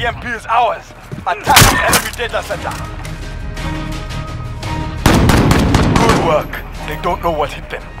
EMP is ours. Attack the enemy data center. Good work. They don't know what hit them.